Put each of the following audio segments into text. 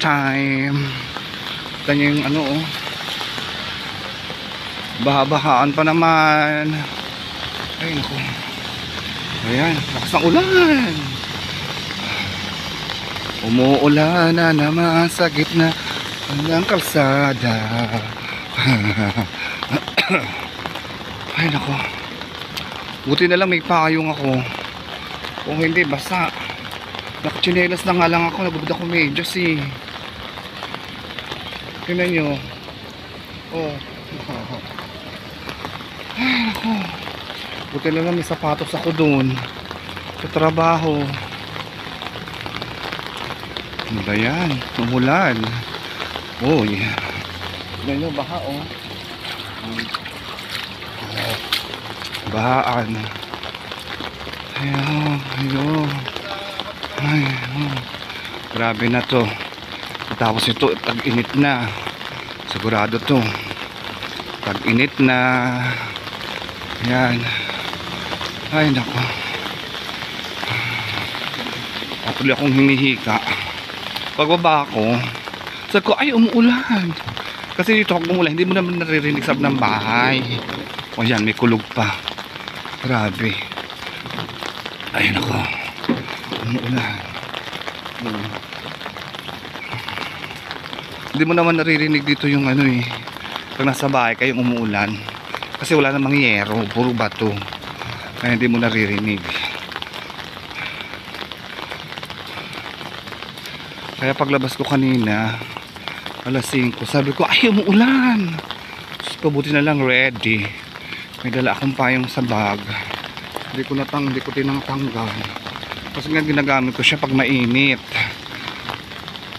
time. Niyo yung ano oh. Baha-bahaan pa naman. Ay, naku. Ayan, lakas ng ulan. Umuulan na naman sa gitna ng kalsada. Ay, naku. Buti na lang may payong ako. Kung hindi, basa. Nakachinelas na nga lang ako. Nagubad ako medyas eh. Tingnan nyo. Oh. Ay, naku. Buti na lang may sapatos ako doon. Sa trabaho. Ano ba yan? Umulan. Oh, yeah. Tingnan nyo, baha oh. Oh. Bahaan. Ayaw, ayaw. Ay. Grabe na to. Tapos ito, tag-init na. Sigurado to. Tag-init na. Yan. Ay, nako. Patuloy akong hinihika. Pagbaba ako, sabi ko, ay, umuulan. Kasi dito ako umuulan, hindi mo naman naririnig sa ng bahay. O yan, may kulog pa. Grabe. Ay, nako. Umuulan. Hmm. Hindi mo naman naririnig dito yung ano eh. Pag nasa bahay kayong umuulan. Kasi wala namang yero, puro bato. Kaya hindi mo naririnig. Kaya paglabas ko kanina, alas 5, sabi ko, ay umuulan. Tapos pabuti na lang ready. May dala akong payong sa bag. Hindi ko natang, hindi ko tinatanggal. Kasi nga ginagamit ko siya pag mainit.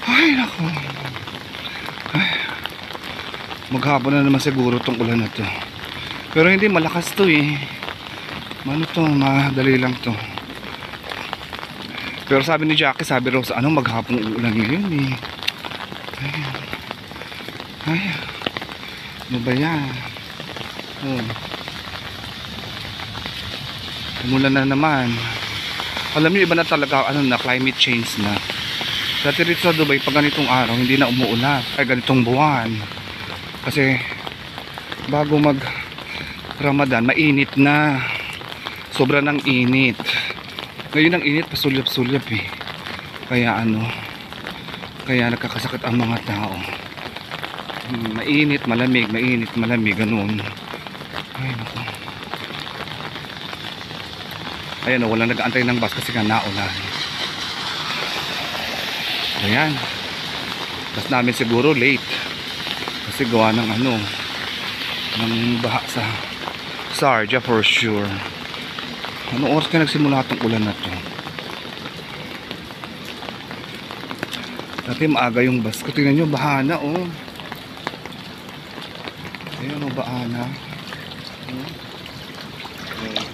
Ay. Maghapon na naman siguro tong ulan na to. Pero hindi malakas to eh. Ano to, madali lang to. Pero sabi ni Jackie, sabi Rose, ano maghapon uulan ngayon eh. Ay, ay, ano ba yan? Oh. Umulan na naman. Alam niyo iba na talaga ano na climate change na. Dati rito sa Dubai pag ganitong araw hindi na umuulan ay ganitong buwan. Kasi bago mag Ramadan mainit na. Sobra ng init. Ngayon ang init pasulyap-sulyap eh. Kaya ano kaya nagkakasakit ang mga tao. Hmm, mainit, malamig, mainit, malamig, ganun. Ay, naku. Ayan o, walang nag-aantay ng bus kasi nga naulan. Ayan. Bus namin siguro late. Kasi gawa ng ano, ng baha sa Sarja for sure. Ano oras ka nagsimula itong ulan na to? Dati maaga yung bus ko. Tingnan nyo, bahana oh. Ayan oh, bahana. Oh. Oh.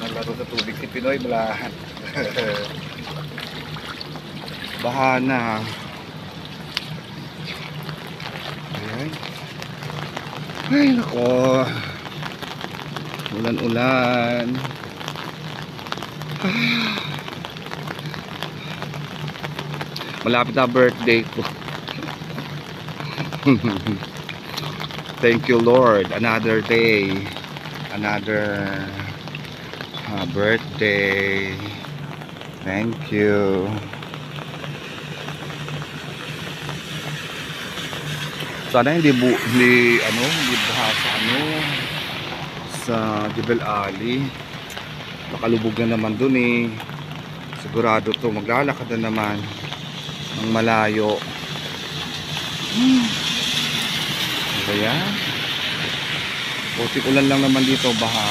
Nalaro sa tubig si Pinoy malahan. bahana. Ayan. Ay, nako. Ulan-ulan. Malapit na birthday ko. Thank you Lord. Another day. Another uh, birthday. Thank you. Sana hindi bu hindi ano, hindi baha sa ano sa Jebel Ali. Nakalubog na naman dun eh. Sigurado to maglalakad na naman ng malayo. Hmm. Ano? Putik ulan lang naman dito, baha.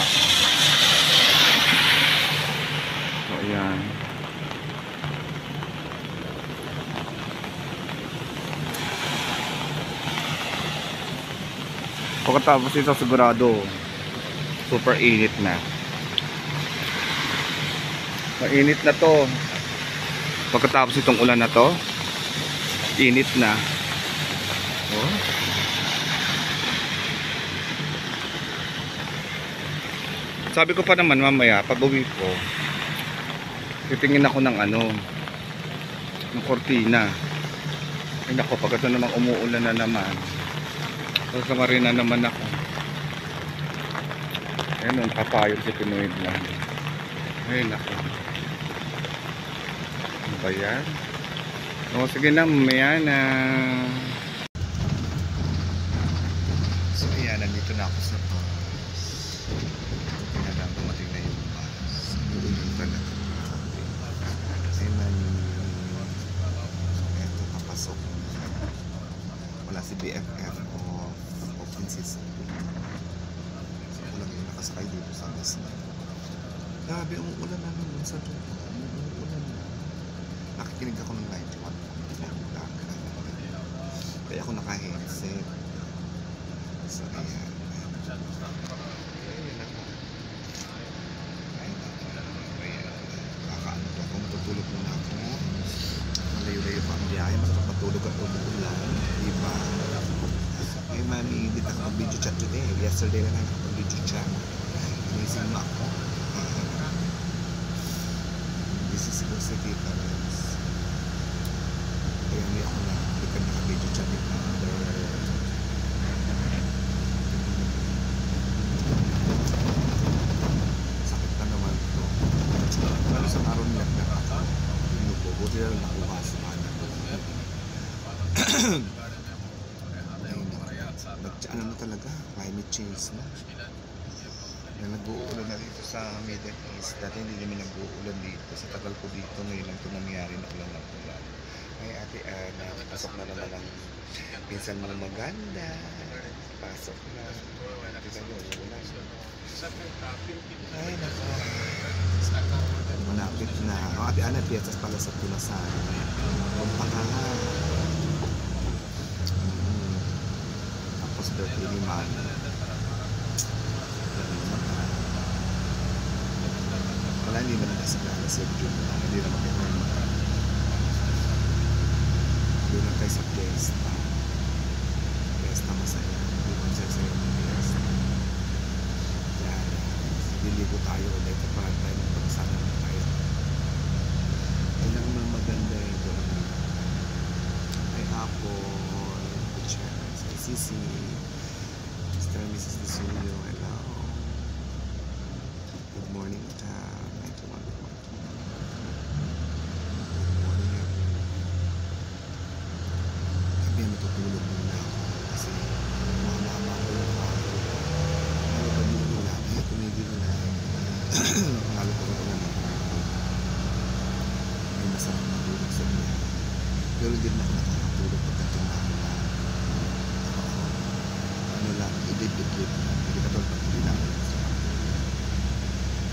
So, ayan. Pagkatapos ito sigurado super init na. Mainit na to. Pagkatapos itong ulan na to, init na. Oh. Sabi ko pa naman mamaya, pag uwi ko, titingin ako ng ano, ng kortina. Ay nako, pag ito naman umuulan na naman. Sa marina naman ako. Ayun, ang kapayod si Pinoy lang. Ay nako. Ano ba yan? O sige na, mamaya na. So ayan, nandito na ako sa bus. Kaya lang dumating na yung bus. Yun talaga. Kasi man, eto napasok. Wala si BFF o Open System. So ako lang yung nakasakay dito sa bus na. Grabe, umuulan na naman sa doon. Umuulan na. Nakikinig ako ng 91. Kaya ako naka-headset. So, ayan. Ako. Ako. Ako. Matutulog muna ako. Malayo-layo pa ang biyahe. Makakapatulog at umuulan. Diba? Eh, mami, hindi na ako mag-video chat today. Yesterday lang ako mag-video chat. Amazing mo ako. City, Paris. Kaya hindi ako na hindi ka naka-video chat with mother. Sakit na naman to. Pero sa araw nila na ako. Pinupo. Buti na lang nakuha sa mana. Ayun na. Nag, ano na talaga? Climate change na. Na nag-uulan na dito sa Middle East. Dati hindi. Sa tagal ko dito, ngayon lang ito nangyari na ulan ng ulan. Ay ate Ana, pasok na naman ang pinsan mo maganda. Pasok na. Ay nako. Malapit na. O, ate Ana, piyesas pala sa Tulasan. Punta ka. Mm. Tapos birthday ni Mami. Wala, hindi naman kasi kilala si June lang. Hindi naman kayo naman. Doon lang tayo sa Fiesta. Fiesta masaya. Hindi mo siya sa'yo ng Fiesta. Yan. Liligo tayo ulit. At parang tayo magpagsana na tayo. Ay lang mga maganda yung doon. Ay Apple. Gutierrez. Ay Sisi. Mr. and Mrs. Disuyo. Hello. Good morning, Tam. Thank you, Good morning, everyone. Sabi na matutulog muna ako kasi mahaba ko yung araw. Ano ba din wala? Kaya tumigil na. Lalo ko ito naman. May masarap na tulog sa niya. Pero hindi na ako nakakatulog pagdating na ako na ano lang, idip-idip. Hindi ka tulog pag hindi na ako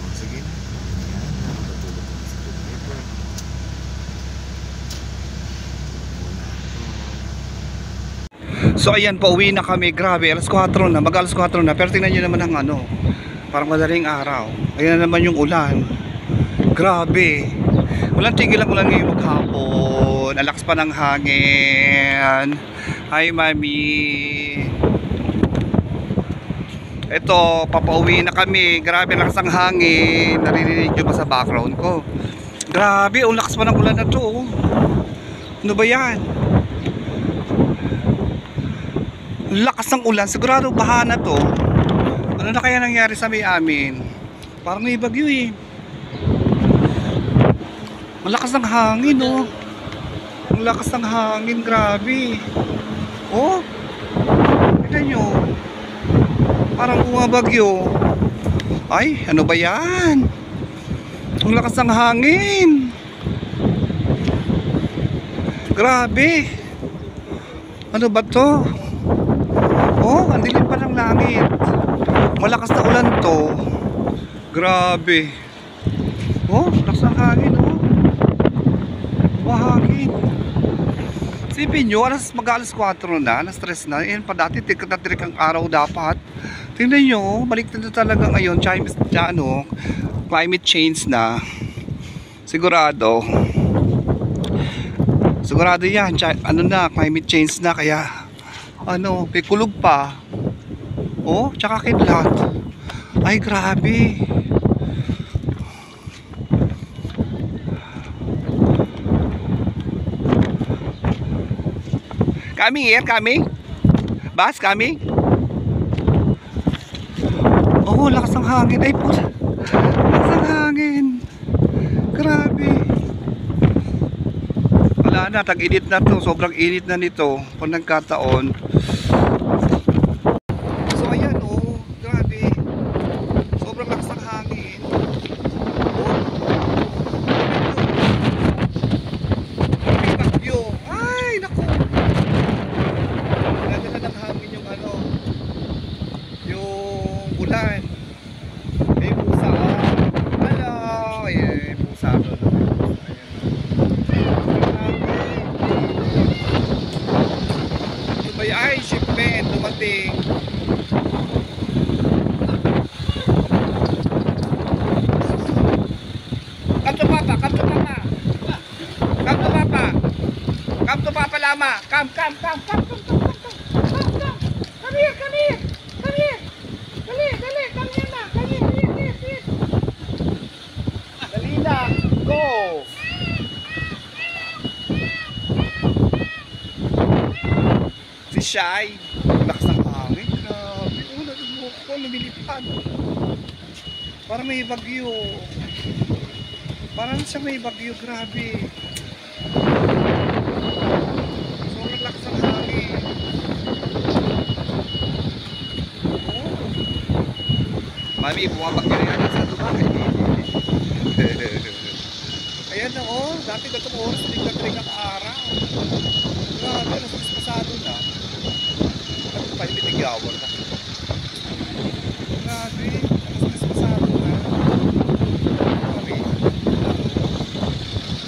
Oh, sige. Ayan, nakapatulog ko sa good paper. Muna ako. So ayan, pauwi na kami. Grabe, alas 4 na. Mag alas 4 na. Pero tingnan nyo naman ang ano. Parang madaling araw. Ayan na naman yung ulan. Grabe. Walang tigil ang ulan ngayon maghapon. Alakas pa ng hangin. Hi, mami. Ito, papauwi na kami. Grabe, lakas ang hangin. Naririnig nyo ba sa background ko? Grabe, ang lakas pa ng ulan na to. oh. Ano ba yan? Ang lakas ng ulan. Sigurado baha na to. Ano na kaya nangyari sa may amin? Parang may bagyo eh. Ang lakas ng hangin oh. Ang lakas ng hangin, grabe. Oh. Tignan nyo. Parang bumabagyo. Ay, ano ba yan? Ang lakas ng hangin. Grabe. Ano ba to? Oh, ang dilim pa ng langit. Malakas na ulan to. Grabe. Oh, lakas ng hangin oh. Mahangin. Sipin nyo, alas mag alas 4 na, alas 3 na. Yan pa dati, tikat na tirik ang araw dapat. Tingnan nyo, balik na talaga ngayon. Chinese, ano, climate change na. Sigurado. Sigurado yan. Ano na, climate change na. Kaya, ano, may kulog pa. Oh, tsaka kidlat. Ay, grabe. Coming here, coming. Bus, coming. Oh, lakas ng hangin. Ay, pusa. Lakas ng hangin. Grabe. Wala na, tag-init na to. Sobrang init na nito. Kung nagkataon. Si Shai. Lakas ng hangin. Grabe. Oh, nalulok ko. Lumilipad. Parang may bagyo. Parang siya may bagyo. Grabe. Sobrang lakas ng hangin. Oh. Mami, bumabagyo na yan sa Dubai. Ayan na oh, dati gatong oras, hindi ka tring ang araw. Grabe, nasa pasado na think y'all would have.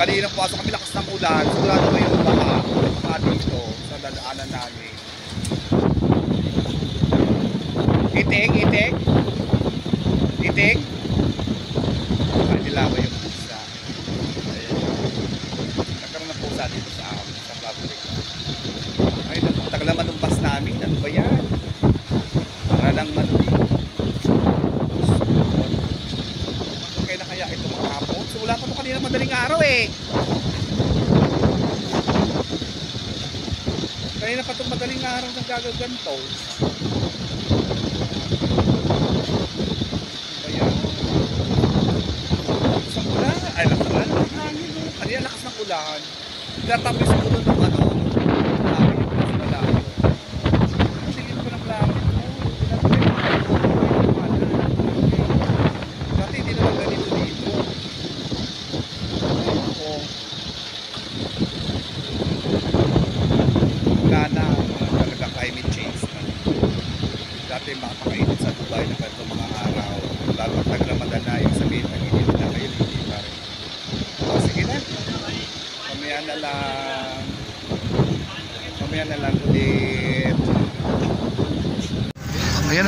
Kanina po sa kami ng ulan, sigurado kayo baka baka dito sa dadaanan namin. Itik, itik. Itik. nagkagaganto kaya isang ulan ay lakas ng hangin kaya lakas ng ulan. Tatabi sa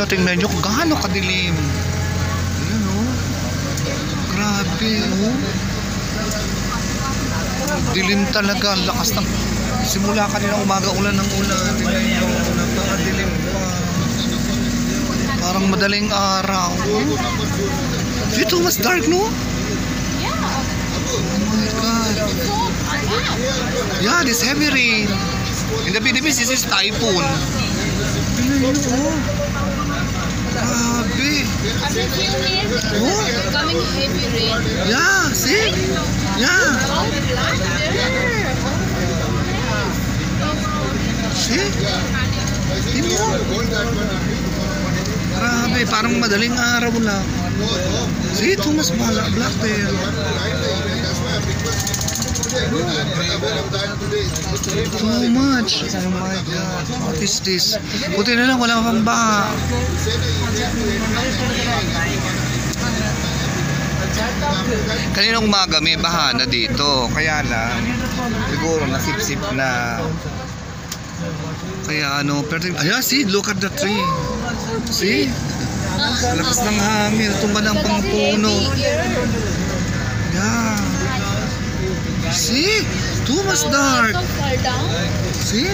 O, tingnan nyo kung gaano kadilim. Ayan o. Grabe o. Dilim talaga. Ang lakas ng... Simula kanina umaga ulan ng ulan. Tingnan nyo. Napakadilim pa. Parang madaling araw. Dito mas dark no? Oh my God. Yeah, this heavy rain. In the Philippines, this is typhoon. Tingnan nyo oh. Grabe. As a feeling, Oh, coming heavy rain. yeah, see? Yeah, see? Tingnan mo. Grabe, parang madaling araw lang. See, ito mas mala, black there. Too much. Oh my God. What is this? Buti na lang, wala pang baha. Kanina umaga may baha na dito. Kaya lang, siguro nasipsip na. Kaya ano, pero ayan, see, look at the tree. See? Lakas ng hangin, tumba ng pang puno. Yeah. See? Too much dark. Far down. See?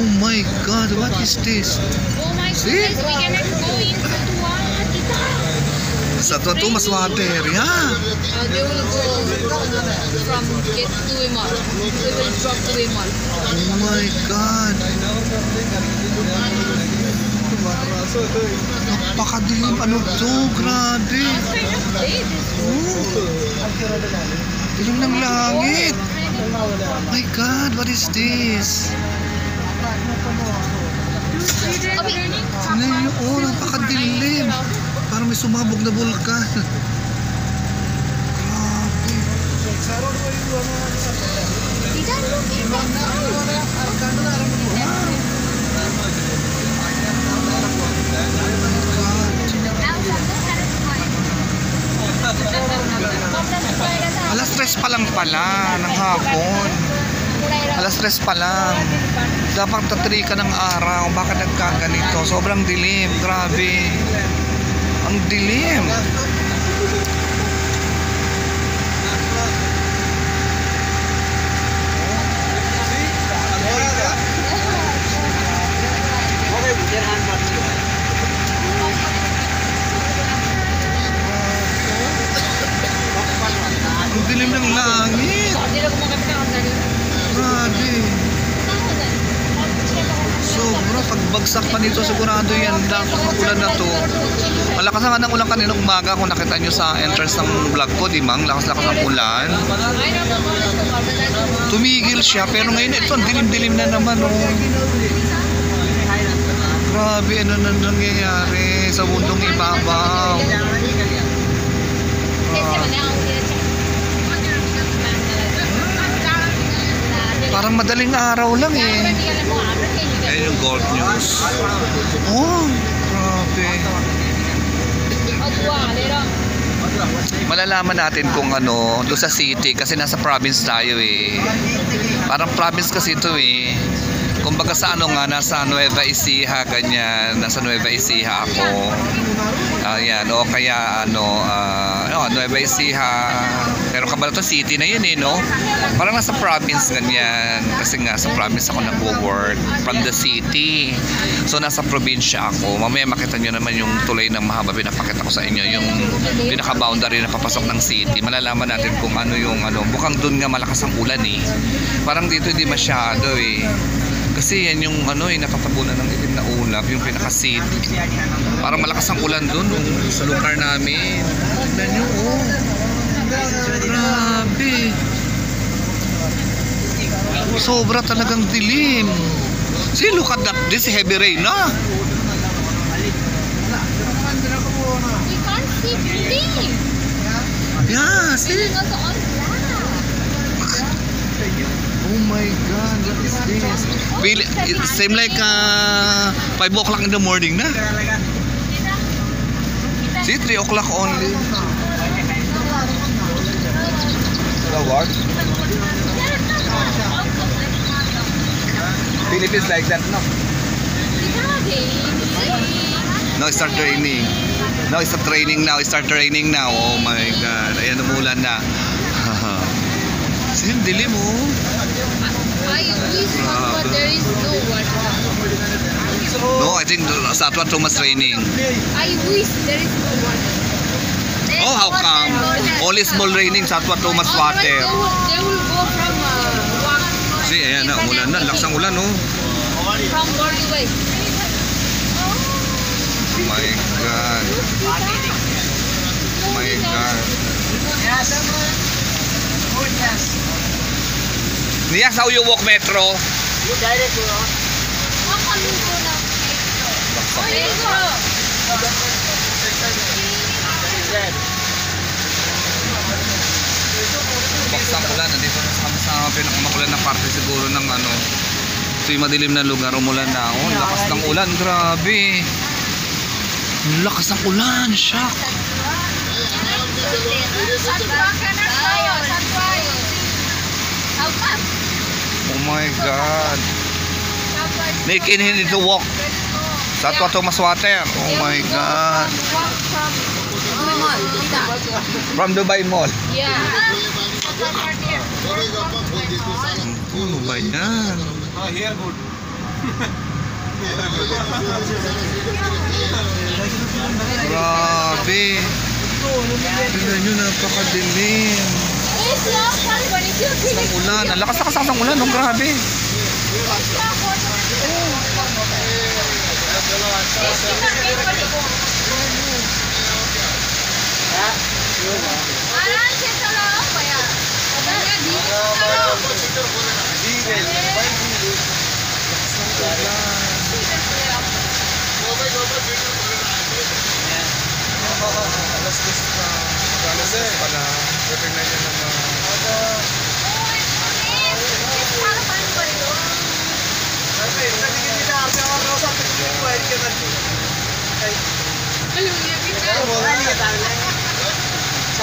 Oh my God, what is this? Oh my See? goodness, we cannot go into what? Ita. Sa to, to mas water. Yeah. Uh, they will go from Gate to Wimal. We will drop to Wimal. Oh my God. Napakadilim. Ano to? Grabe. Oh. Dilim ng langit. My God, what is this? Ano yun? Oh, napakadilim. Parang may sumabog na bulkan. Grabe. Alas tres pa lang pala ng hapon. Alas tres pa lang. Dapat tatri ka ng araw. Bakit nagkaganito? Sobrang dilim. Grabe. Ang dilim. Ang dilim ng langit. Grabe. Sobra. Pagbagsak pa nito sigurado yan. Dapat ulan na to. Malakas nga ng ulan kaninang umaga kung nakita nyo sa entrance ng vlog ko, di mang? Lakas-lakas ng ulan. Tumigil siya, pero ngayon ito, ang dilim-dilim na naman, oh. Grabe, ano na nangyayari sa mundong ibabaw. Parang madaling araw lang eh. Ayun yung gold news. Oh, grabe. Malalaman natin kung ano, doon sa city kasi nasa province tayo eh. Parang province kasi ito eh. Kumbaga sa ano nga, nasa Nueva Ecija, ganyan. Nasa Nueva Ecija ako. Ayan, o kaya ano, no, Nueva Ecija. Pero Cabalto City na yun eh, no? Parang nasa province ganyan. Kasi nga sa province ako nag-work from the city. So nasa probinsya ako. Mamaya makita nyo naman yung tulay ng mahaba pinapakita ko sa inyo. Yung pinaka-boundary na papasok ng city. Malalaman natin kung ano yung ano. Mukhang doon nga malakas ang ulan eh. Parang dito hindi masyado eh. Kasi yan yung ano eh, natatabunan ng itim na ulap, yung pinaka-city. Parang malakas ang ulan doon sa lugar namin. Tignan nyo, oh. Grabe. Sobra talagang dilim. See, look at that. This heavy rain, na. We can't see green. Yeah, see? Oh my God, what is this? Feel, it seem like uh, 5 o'clock in the morning na. See, 3 o'clock only. What? Philippines like that, no? No, start raining. No, it start raining now. Start raining now. Oh my God. Ayan, umulan na. Ang dilim oh. I wish but there is no water. No, I think the- sa Atwa Thomas raining. I wish there is no water. Oh, how come? Only small raining sa Atwa Thomas water. See, ayan na, umulan na. Lakas ang ulan, oh. from Borduway. Oh my God. Oh my God. Niyas, how you walk metro? Walk kami muna. There you go. Baksang ulan. Nandito na sa, sa pinakamakulan na parte siguro ng ano. Ito yung madilim na lugar. Umulan na. Oh, lakas ng ulan. Grabe. Lakas ng ulan. Shock. Oh my God. Nick, in need to walk. Sa Atwa Thomas Water. Oh my God. From Dubai Mall. Yeah. Ano ba yan? Grabe. Tignan nyo, napakadilim. Ang ulan. Ang lakas-lakas ang ulan. Oh, grabe. Alas dos na. Alas dos pa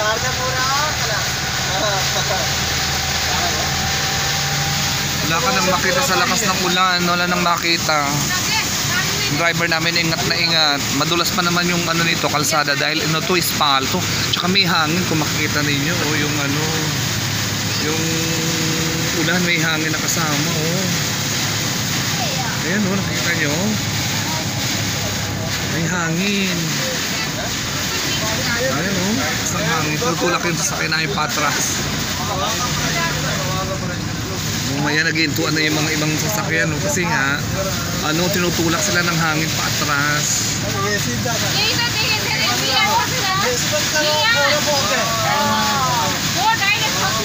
na. Tignan nyo naman. Wala ka nang makita sa lakas ng ulan. Wala nang makita. Driver namin ingat na ingat. Madulas pa naman yung ano nito, kalsada dahil ano to, espalto. Tsaka may hangin kung makikita ninyo. Oh, yung ano, yung ulan may hangin na kasama. Oh. Ayan oh, nakikita nyo. May hangin. Ayan oh, isang hangin. Tutulak yung sasakyan namin patras. Mamaya naghintuan na yung mga ibang sasakyan no? kasi nga ano tinutulak sila ng hangin pa atras.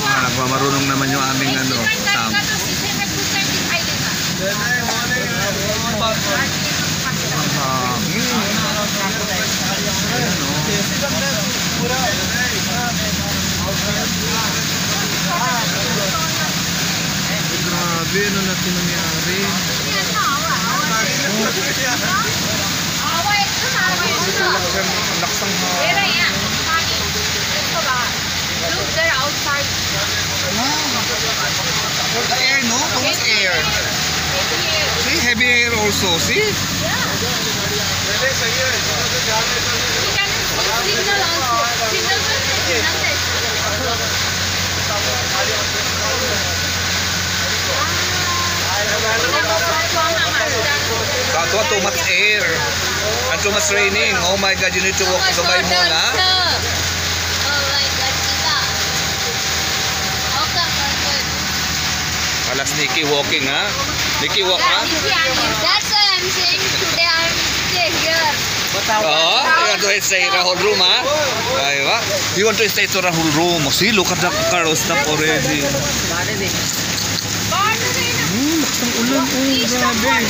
Ah, nagmamarunong naman yung aming ano, Sam. Hangin. Ayan oh. Grabe, ano natin nangyari? Tulak siya, ang lakas ng hangin. Look, they're outside. The air, no? Too much air. See, heavy air also. See? We Sa ato, too much air. And too much raining. Oh my God, you need to walk to Dubai Mall, ha? Oh my God, kita. Okay, perfect. Alas Nikki walking, ha? Nikki walk, ha? That's why I'm saying today I'm stay here. Oh, you want to stay in Rahul room, ha? Aywa. You want to stay to Rahul room. See, look at the car stop already. Hmm, lakas ng ulan. Oh, grabe.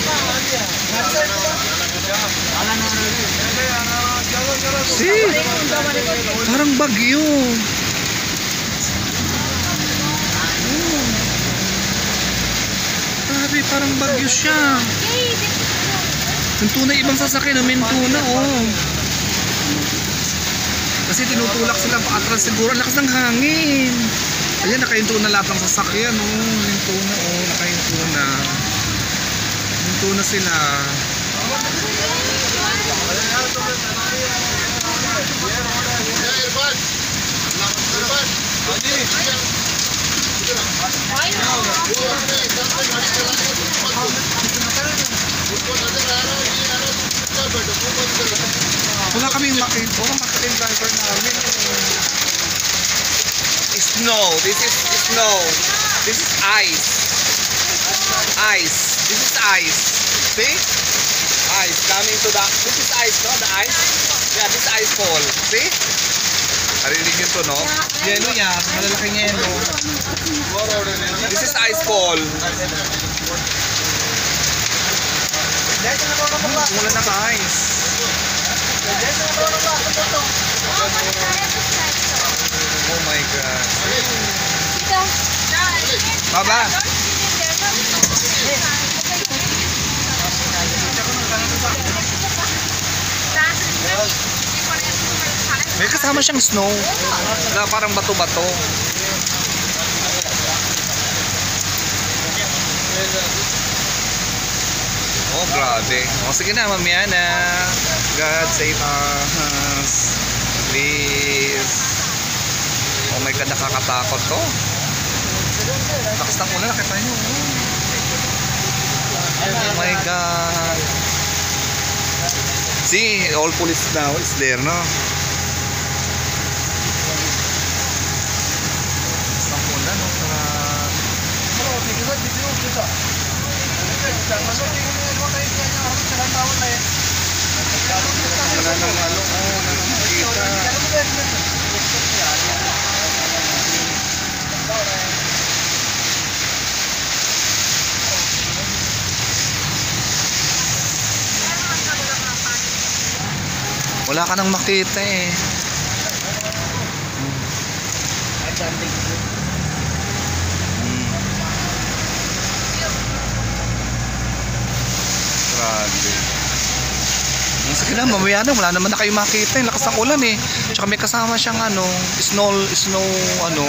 See? Parang bagyo. Oh. Grabe, parang bagyo siya. Yung tunay ibang sasakyan, may tuna, oh. Kasi tinutulak sila pa atras siguro. Ang lakas ng hangin. Ayan, nakahinto na lahat ng sasakyan, oh. Hinto na, oh. Nakahinto na. Hinto na sila. Wala kaming makita. Wala makita yung driver namin. Snow. This is snow. This is ice. Ice. This is ice. See? Ice coming to the... This is ice, no? The ice? Yeah, this ice fall. See? Narinig yun to, no? Yellow yan. Malalaking yellow. This is ice fall. Wala ng ice. Oh my God. Baba. May kasama siyang snow. Na parang bato-bato. Grabe. O sige na, mamaya na. God save us. Please. Oh my God, nakakatakot to. Lakas ng ulan, nakita nyo. Oh my God. See, all police now is there, no? Lakas ng ulan, no? Para... Pero, tigil na, tigil na, tigil na. Tigil na, tigil na. Wala nang ano, oh, wala ka nang makita eh. Grabe. Sige na, mamaya na, wala naman na kayo makita. Yung lakas ng ulan eh. Tsaka may kasama siyang ano, snow, snow, ano,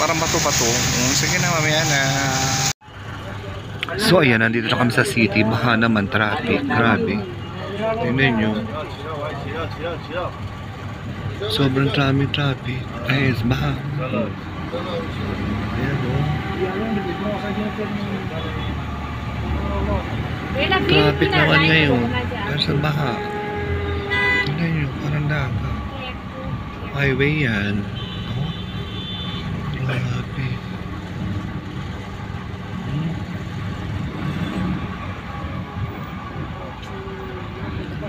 parang bato-bato. Mm, Sige na, mamaya na. So ayan, nandito na kami sa city. Baka naman traffic. Grabe. Tingnan nyo. Sobrang daming traffic. Ay, baha. Ayan o. Traffic naman ngayon. Dahil sa baha. Tingnan nyo, parang dagat. Highway yan. Oh. Grabe. Hmm.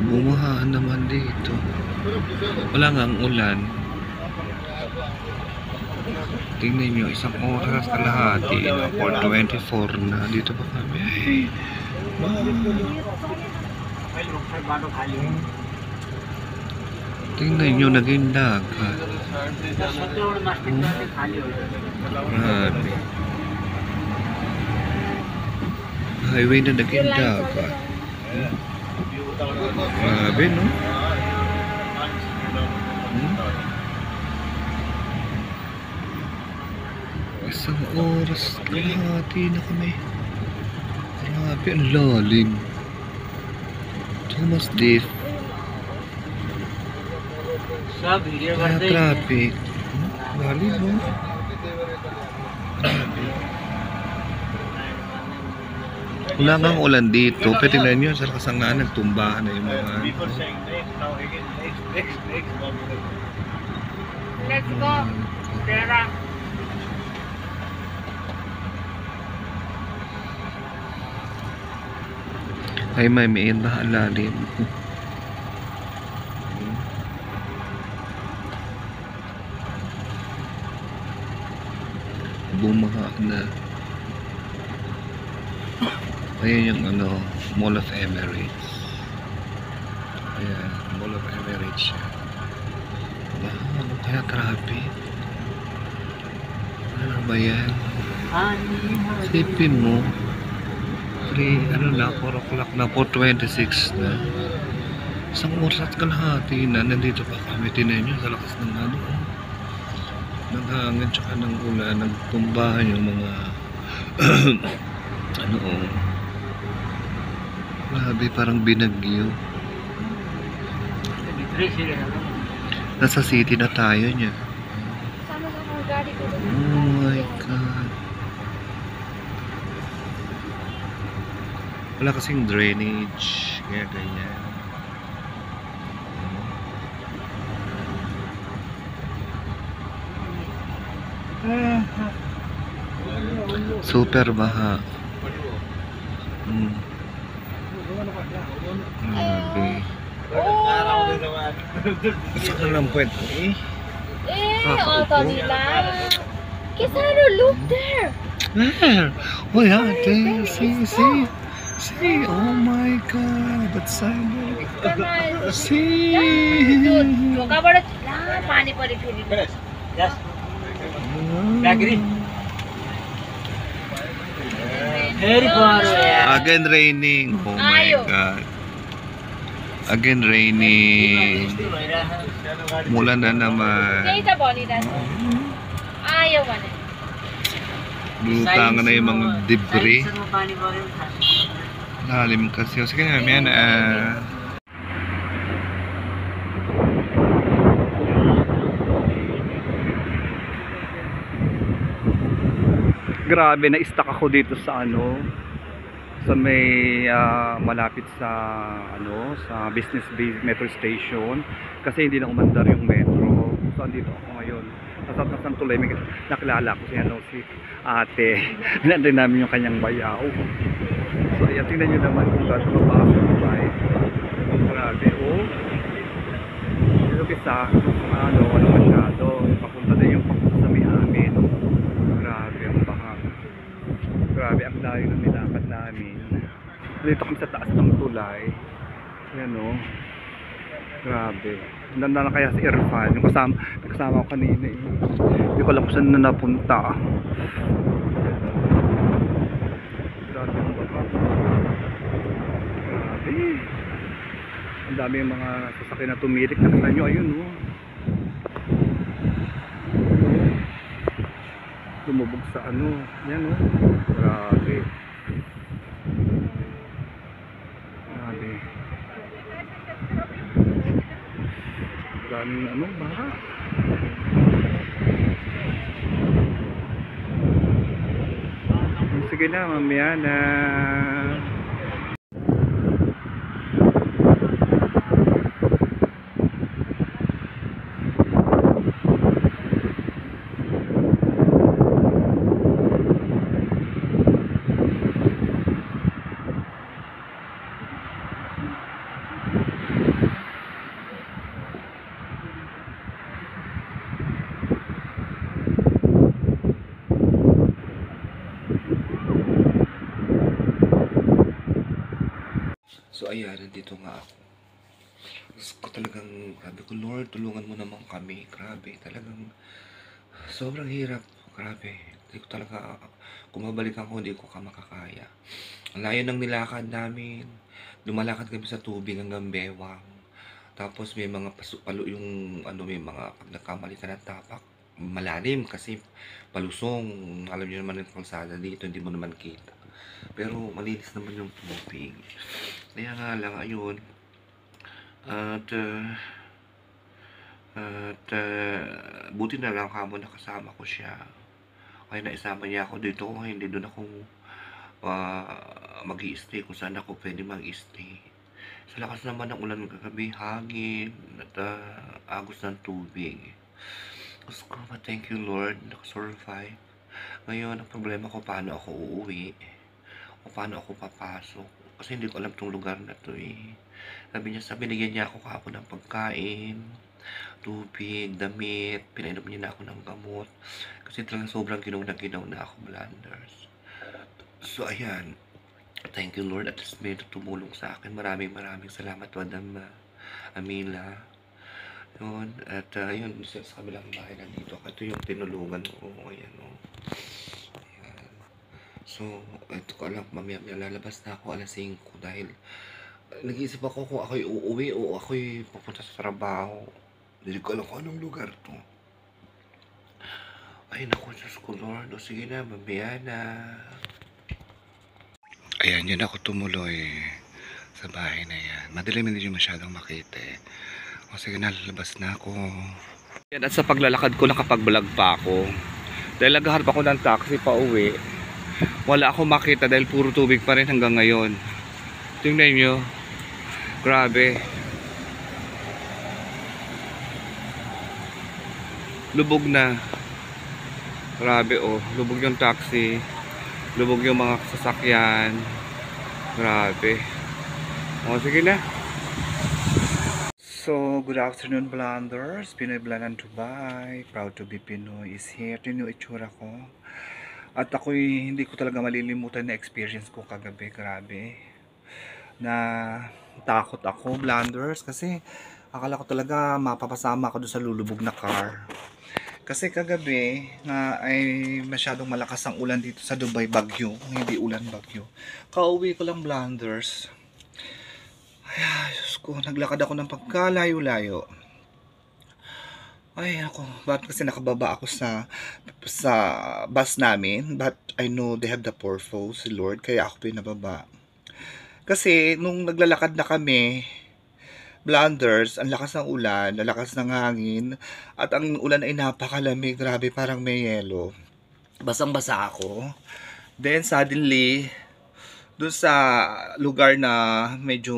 Bumaha naman dito. Wala nga ang ulan. Tingnan nyo, isang oras kalahati na 4.24 na. Dito pa kami. Ay, Tingnan nyo, naging dagat. Grabe. Highway na naging dagat. Grabe, no? Hmm? Isang oras kalahati na kami. Grabe, ang lalim. Thomas Dave. Kaya traffic. Hmm? Lalim, no? Grabe. Wala nga ulan dito. Pero tingnan nyo, sa kasangaan, nagtumbahan na yung mga... Let's go. Tara. Ay, may may na lalim. Bumaha na. Ayan yung ano, Mall of Emirates. Ayan, Mall of Emirates siya. Ano kaya traffic? Ano ba yan? Sipin mo. 3, ano na, 4 o'clock na, 4.26 na. Isang oras at kalahati na, nandito pa kami. Tinan nyo, sa lakas ng ano. oh. Ng hangin, tsaka ng ulan, nagtumbahan yung mga, ano oh. Grabe, parang binagyo. Nasa city na tayo niya. Sama sa mga gari ko. Oh my God. Wala kasing drainage. Kaya ganyan. Super baha. Hmm. Grabe. Saan lang pwede? Eh? Eh, Ah, auto upo. nila. Kisano, look there. Where? Wait, out there. See, see. See. Oh my God. That's silent. Come on. See. Dude, ढोकाबाट ला पानी पऱ्यो फेरि Again raining. Oh my Ayaw. God. Again raining. Mula na naman. त्यही त भनिरहेको आयो भने Lutangan na yung mga debris. Lalim kasi. Sige na, yan. ah. Grabe, na-stuck ako dito sa ano, sa may ah, malapit sa ano, sa Business Bay Metro Station kasi hindi na umandar yung metro. So andito ako ngayon. Sa San San Tuloy, may nakilala ko si ano si Ate. Nandun namin yung kanyang bayaw. So ayan, tingnan nyo naman kung gaano kabaas yung Dubai. Grabe, oh. Yung isa, ano, ano masyado. Papunta na yung papunta sa may amin. Grabe, ang baha. Grabe, ang layo ng nilakad namin. Dito kami sa taas ng tulay. Ayan, oh. Grabe. Nanda na kaya si Irfan. Yung kasama, kasama ko kanina eh. Hindi ko alam kung saan na napunta. Grabe ang baba. Grabe. Ang dami yung mga sasakyan na tumirik. Nakita nyo, ayun oh. Lumubog sa ano. Yan oh. Grabe. Grabe. Daming ano, baha. Sige na, mamaya na. So ayan, nandito nga ako. Gusto ko talagang, grabe ko, Lord, tulungan mo naman kami. Grabe, talagang sobrang hirap. Grabe. Hindi ko talaga, kung mabalikan ko, hindi ko ka makakaya. Ang layo ng nilakad namin. Lumalakad kami sa tubig hanggang bewang. Tapos may mga pasu- palo yung, ano, may mga, pag nagkamali ka ng tapak, malalim kasi palusong. Alam niyo naman yung kalsada dito, hindi mo naman kita. Pero malinis naman yung tubig. Kaya nga lang, ayun. At, uh, at, uh, buti na lang kamo nakasama ko siya. Kaya naisama niya ako dito, hindi doon ako uh, mag stay kung saan ako pwede mag stay Sa lakas naman ng ulan kagabi, hangin, at uh, agos ng tubig. Gusto ko ma thank you Lord, nakasurvive. Ngayon, ang problema ko, paano ako uuwi? Paano ako papasok? Kasi hindi ko alam tong lugar na to eh. Sabi niya, sabi binigyan niya ako kahapon ng pagkain, tubig, damit, pinainom niya na ako ng gamot. Kasi talagang sobrang ginaw na ginaw na ako, blanders. So, ayan. Thank you, Lord, at least may tumulong sa akin. Maraming maraming salamat, Madam uh, Amila. Yun, at uh, yun, sa, kabilang bahay nandito. Ito yung tinulungan ko. Ayan, oh. So, ito ko alam, mamaya mamaya lalabas na ako alas 5 dahil uh, nag-iisip ako kung ako'y uuwi o ako'y pupunta sa trabaho. Hindi ko alam kung anong lugar to. Ay, naku, Diyos ko, Lord. O sige na, mamaya na. Ayan, yun ako tumuloy sa bahay na yan. Madilim hindi masyadong makita eh. O sige na, lalabas na ako. Yan, at sa paglalakad ko, nakapag-vlog pa ako. Dahil naghaharap ako ng taxi pa uwi. Wala akong makita dahil puro tubig pa rin hanggang ngayon. Tingnan nyo. Grabe. Lubog na. Grabe oh. Lubog yung taxi. Lubog yung mga sasakyan. Grabe. O, sige na. So, good afternoon, Blanders. Pinoy Blandan Dubai. Proud to be Pinoy is here. Ito yung itsura ko. At ako'y hindi ko talaga malilimutan na experience ko kagabi. Grabe. Na takot ako, Blanders. Kasi akala ko talaga mapapasama ako doon sa lulubog na car. Kasi kagabi na ay masyadong malakas ang ulan dito sa Dubai bagyo, hindi ulan bagyo. Kauwi ko lang Blanders. Ay, Diyos ko, naglakad ako ng pagkalayo-layo. Ay, ako, bakit kasi nakababa ako sa sa bus namin, but I know they have the purpose, Lord, kaya ako pinababa. Kasi nung naglalakad na kami, blunders, ang lakas ng ulan, ang lakas ng hangin, at ang ulan ay napakalamig, grabe, parang may yelo. Basang-basa ako. Then suddenly, doon sa lugar na medyo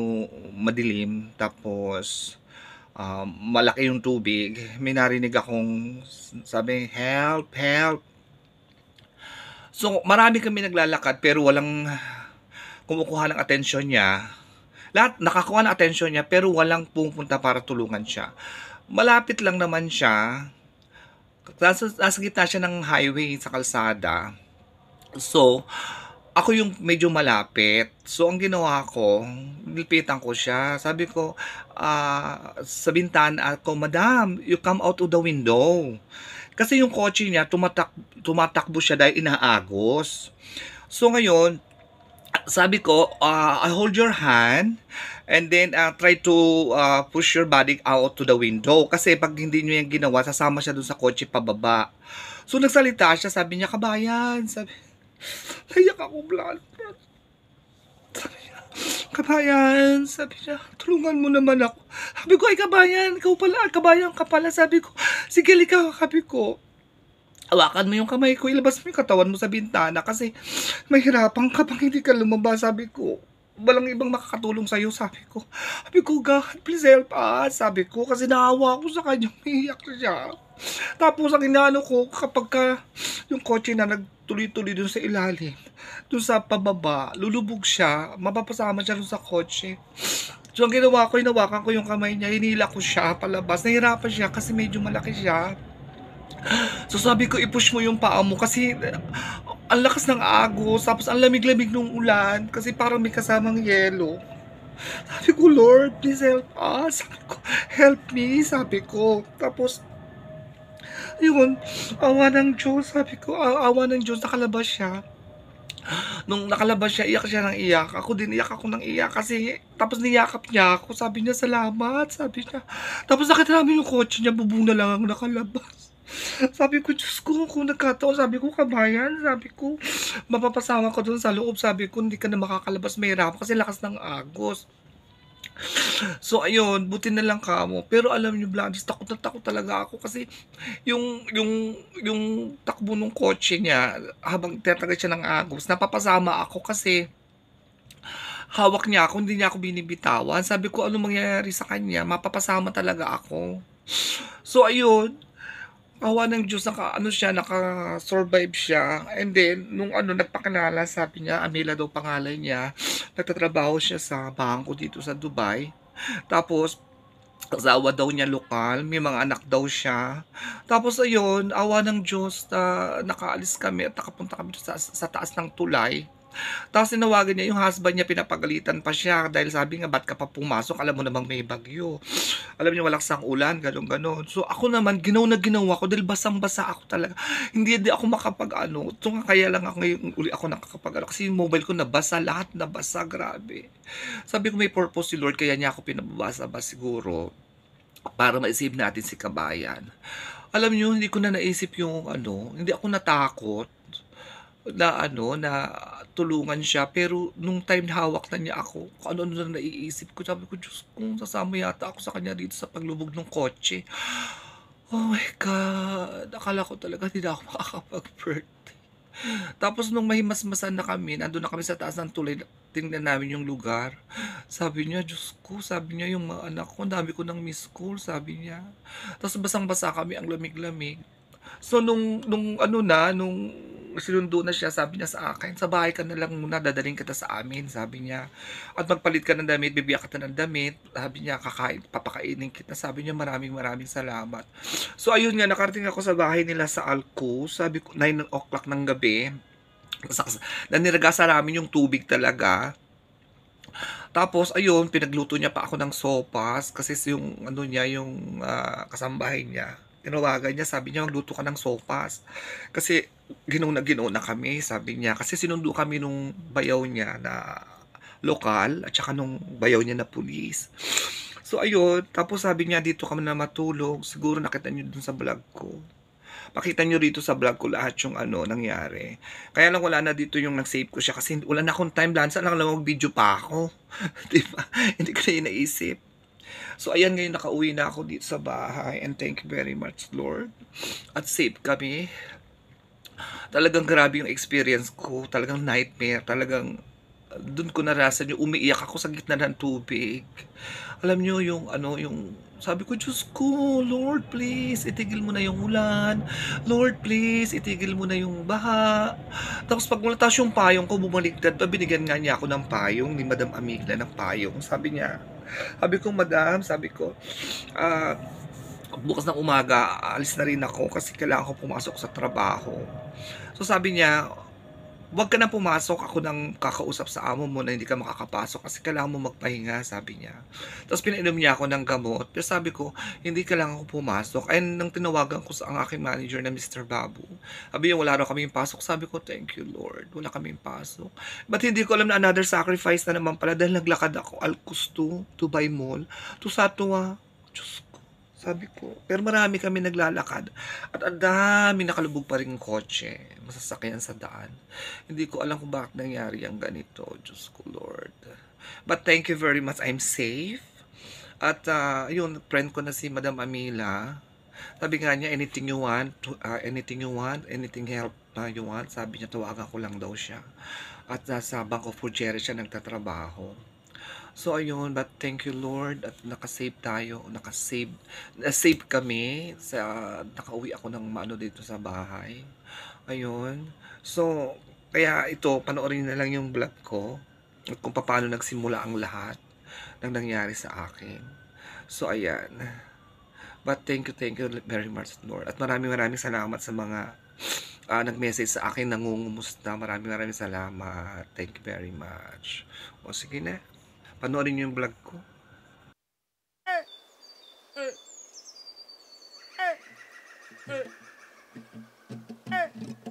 madilim tapos um, malaki yung tubig may narinig akong sabi help help so marami kami naglalakad pero walang kumukuha ng atensyon niya. Lahat nakakuha ng atensyon niya pero walang pupunta para tulungan siya. Malapit lang naman siya. Nasa, nasa gitna siya ng highway sa kalsada. So, ako yung medyo malapit. So, ang ginawa ko, nilipitan ko siya. Sabi ko, ah, sa bintana ako, Madam, you come out of the window. Kasi yung kotse niya, tumatak, tumatakbo siya dahil inaagos. So, ngayon, sabi ko, ah, I hold your hand and then ah, try to ah, push your body out to the window. Kasi pag hindi nyo yung ginawa, sasama siya dun sa kotse pababa. So, nagsalita siya, sabi niya, kabayan, sabi, naiyak ako, blood. Sabi kabayan, sabi niya, tulungan mo naman ako. Sabi ko, ay kabayan, ikaw pala, kabayan ka pala. Sabi ko, sige, likaw, sabi ko, hawakan mo yung kamay ko, ilabas mo yung katawan mo sa bintana kasi mahirapan ka pang hindi ka lumabas. Sabi ko, walang ibang makakatulong sa'yo, sabi ko. Sabi ko, God, please help us. Sabi ko, kasi naawa ako sa kanya, umiiyak siya. Tapos ang inaano ko, kapag ka yung kotse na nagtuloy-tuloy dun sa ilalim, dun sa pababa, lulubog siya, mapapasama siya dun sa kotse. So ang ginawa ko, hinawakan ko yung kamay niya, hinila ko siya palabas. Nahirapan siya kasi medyo malaki siya. So sabi ko, i-push mo yung paa mo kasi uh, ang lakas ng agos, tapos ang lamig-lamig ng ulan kasi parang may kasamang yelo. Sabi ko, Lord, please help us. Sabi ko, help me, sabi ko. Tapos, yun, awa ng Diyos, sabi ko, "Ah, awa ng Diyos, nakalabas siya. Nung nakalabas siya, iyak siya ng iyak. Ako din, iyak ako ng iyak kasi tapos niyakap niya ako. Sabi niya, salamat, sabi niya. Tapos nakita namin yung kotse niya, bubong na lang ang nakalabas. Sabi ko, Diyos ko, kung nagkataon, sabi ko, kabayan, sabi ko, mapapasama ko doon sa loob, sabi ko, hindi ka na makakalabas, may hirap kasi lakas ng agos. So ayun, buti na lang kamo. Pero alam niyo, Blandis, takot na takot talaga ako kasi yung yung yung takbo ng kotse niya habang tatagal siya ng agos, napapasama ako kasi hawak niya ako, hindi niya ako binibitawan. Sabi ko, ano mangyayari sa kanya? Mapapasama talaga ako. So ayun, awa ng Diyos, naka, ano siya, naka-survive siya. And then, nung ano, nagpakilala, sabi niya, Amila daw pangalan niya, nagtatrabaho siya sa bangko dito sa Dubai. Tapos, asawa daw niya lokal, may mga anak daw siya. Tapos ayun, awa ng Diyos na nakaalis kami at nakapunta kami sa, sa taas ng tulay. Tapos tinawagan niya yung husband niya, pinapagalitan pa siya dahil sabi nga, ba't ka pa pumasok? Alam mo namang may bagyo. Alam niyo, malaksang ulan, ganun ganon. So ako naman, ginaw na ginawa ko dahil basang-basa ako talaga. Hindi di ako makapag ano. So nga kaya lang ako ngayon uli ako nakakapag ano. Kasi yung mobile ko nabasa, lahat nabasa, grabe. Sabi ko may purpose si Lord, kaya niya ako pinababasa ba siguro para ma-save natin si kabayan. Alam niyo, hindi ko na naisip yung ano, hindi ako natakot na ano na tulungan siya. Pero nung time hawak na niya ako kung ano na naiisip ko sabi ko Diyos kung sasama yata ako sa kanya dito sa paglubog ng kotse. Oh my god akala ko talaga hindi ako makakapag-birthday. Tapos nung mahimasmasan na kami nandun na kami sa taas ng tulay tingnan namin yung lugar. Sabi niya Diyos ko sabi niya yung mga anak ko dami ko ng miss call sabi niya. Tapos basang-basa kami ang lamig-lamig. So nung nung ano na nung sinundo na siya, sabi niya sa akin, sa bahay ka na lang muna, dadaling kita sa amin, sabi niya. At magpalit ka ng damit, bibiyak ka ng damit, sabi niya, kakain, papakainin kita, sabi niya, maraming maraming salamat. So ayun nga, nakarating ako sa bahay nila sa Alco, sabi ko, 9 o'clock ng gabi, naniragasa namin yung tubig talaga. Tapos, ayun, pinagluto niya pa ako ng sopas kasi yung, ano niya, yung ah, kasambahay niya, tinawagan niya, sabi niya, magluto ka ng sopas. Kasi, ginaw na ginaw na kami, sabi niya. Kasi sinundo kami nung bayaw niya na lokal, at saka nung bayaw niya na pulis. So, ayun, tapos sabi niya, dito kami na matulog. Siguro nakita niyo dun sa vlog ko. Pakita niyo rito sa vlog ko lahat yung ano nangyari. Kaya lang wala na dito yung nag-save ko siya kasi wala na akong time lang. Saan lang lang mag-video pa ako. diba? Hindi ko na yun naisip. So, ayan ngayon, nakauwi na ako dito sa bahay. And thank you very much, Lord. At safe kami. Talagang grabe yung experience ko. Talagang nightmare. Talagang doon ko narasan yung umiiyak ako sa gitna ng tubig. Alam nyo yung ano yung Sabi ko, Diyos ko, Lord, please, itigil mo na yung ulan. Lord, please, itigil mo na yung baha. Tapos pag malatas yung payong ko, bumaligtad pa, binigyan nga niya ako ng payong, ni Madam Amigla ng payong. Sabi niya, sabi ko, Madam, sabi ko, ah, bukas ng umaga, alis na rin ako kasi kailangan ko pumasok sa trabaho. So sabi niya, Huwag ka na pumasok, ako nang kakausap sa amo mo na hindi ka makakapasok kasi kailangan mo magpahinga, sabi niya. Tapos pinainom niya ako ng gamot. Pero sabi ko, hindi kailangan ko pumasok. And nang tinawagan ko sa ang aking manager na Mr. Babu, sabi niya, wala raw kaming pasok. Sabi ko, thank you Lord, wala kaming pasok. But hindi ko alam na another sacrifice na naman pala dahil naglakad ako Alcusto, Dubai Mall, to Satwa. Diyos sabi ko. Pero marami kami naglalakad. At ang dami nakalubog pa rin kotse, masasakyan sa daan. Hindi ko alam kung bakit nangyari ang ganito. Diyos ko, Lord. But thank you very much. I'm safe. At uh, yun, friend ko na si Madam Amila. Sabi nga niya, anything you want, uh, anything you want, anything help uh, you want. Sabi niya, tawagan ko lang daw siya. At nasa Bank of Fugere siya nagtatrabaho. So ayun, but thank you Lord at nakasave tayo, nakasave, na-save kami sa nakauwi ako ng maano dito sa bahay. Ayun. So, kaya ito, panoorin na lang yung vlog ko at kung paano nagsimula ang lahat ng nangyari sa akin. So, ayan. But thank you, thank you very much, Lord. At maraming maraming salamat sa mga ah, nag-message sa akin, nangungumusta. Maraming maraming salamat. Thank you very much. O, sige na. Panoorin niyo yung vlog ko. Uh, uh, uh.